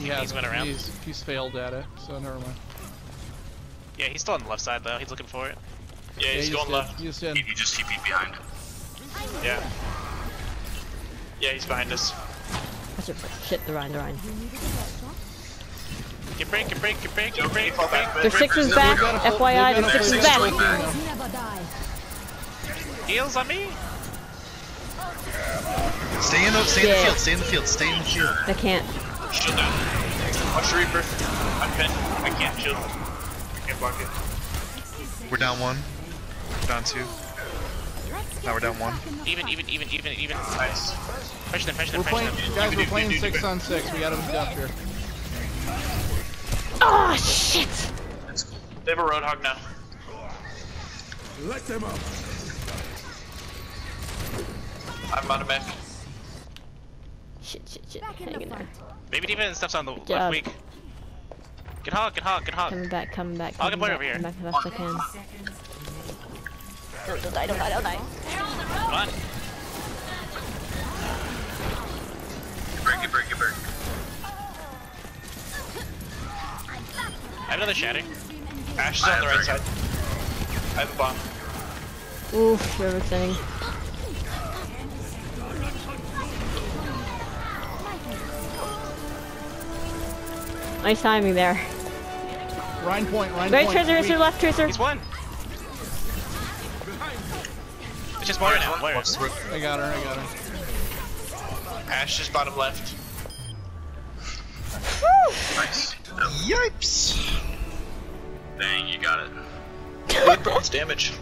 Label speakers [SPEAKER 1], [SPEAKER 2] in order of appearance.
[SPEAKER 1] he
[SPEAKER 2] think he's
[SPEAKER 1] hasn't.
[SPEAKER 2] went around.
[SPEAKER 1] He's, he's failed at it, so never mind.
[SPEAKER 2] Yeah, he's still on the left side though. He's looking for it.
[SPEAKER 3] Yeah,
[SPEAKER 1] Yeah,
[SPEAKER 3] he's
[SPEAKER 1] he
[SPEAKER 3] going
[SPEAKER 1] just
[SPEAKER 3] left.
[SPEAKER 1] did. He just did.
[SPEAKER 4] He, he just TP'd behind.
[SPEAKER 3] Yeah. Yeah, he's behind us.
[SPEAKER 5] Watch it. Shit, the Rein, the Rein.
[SPEAKER 2] Get break, get break, get break,
[SPEAKER 3] Yo,
[SPEAKER 2] get break,
[SPEAKER 3] fall
[SPEAKER 2] get break.
[SPEAKER 3] back,
[SPEAKER 5] Their six is back. FYI,
[SPEAKER 1] we
[SPEAKER 5] their six is back.
[SPEAKER 1] this
[SPEAKER 2] Heals on me.
[SPEAKER 4] Stay in the stay in the field. Stay in the field. Stay in the field.
[SPEAKER 5] They can't.
[SPEAKER 3] Shield down. Watch the Reaper. I'm pinned. I can't shield. I can't block it.
[SPEAKER 4] We're down one. We're down two. Now we're down one.
[SPEAKER 2] Even, even, even, even, even.
[SPEAKER 3] Nice.
[SPEAKER 2] Push them, push them,
[SPEAKER 1] We're
[SPEAKER 2] push them.
[SPEAKER 1] guys. We're
[SPEAKER 3] do,
[SPEAKER 1] playing
[SPEAKER 3] do, do,
[SPEAKER 1] six on six. We got him up here.
[SPEAKER 5] Oh shit!
[SPEAKER 4] That's cool.
[SPEAKER 3] They have a Roadhog now. Let them up. I'm out of mech.
[SPEAKER 5] Shit, shit, shit. Hang in there.
[SPEAKER 6] fight.
[SPEAKER 2] Maybe even stuff's on the
[SPEAKER 5] job.
[SPEAKER 2] left weak. Get hog, get hog, get hog.
[SPEAKER 5] Coming back, coming back,
[SPEAKER 2] I'll
[SPEAKER 5] coming
[SPEAKER 2] get
[SPEAKER 5] back,
[SPEAKER 2] point over
[SPEAKER 5] coming back as fast I can. Don't, don't die, don't die, don't die.
[SPEAKER 2] Come on.
[SPEAKER 4] Break it, break it, break.
[SPEAKER 2] I have another shatter.
[SPEAKER 3] Ashe is on the right side. I have a bomb.
[SPEAKER 5] Oof, everything. Nice timing there.
[SPEAKER 1] Rein point. Rhine
[SPEAKER 5] Right
[SPEAKER 1] point.
[SPEAKER 5] tracer, tracer,
[SPEAKER 1] Weak.
[SPEAKER 5] left tracer.
[SPEAKER 2] He's one. It's just Moira now. Moira.
[SPEAKER 4] Watch the rook.
[SPEAKER 1] I got her. I got her.
[SPEAKER 3] Ashe is bottom left.
[SPEAKER 4] Nice. Yipes.
[SPEAKER 3] Dang, you got it. Look, bronze damage.